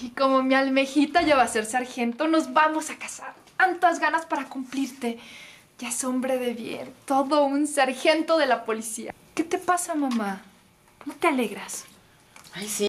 Y como mi almejita ya va a ser sargento, nos vamos a casar. Tantas ganas para cumplirte. Ya es hombre de bien, todo un sargento de la policía. ¿Qué te pasa, mamá? ¿No te alegras? Ay, sí.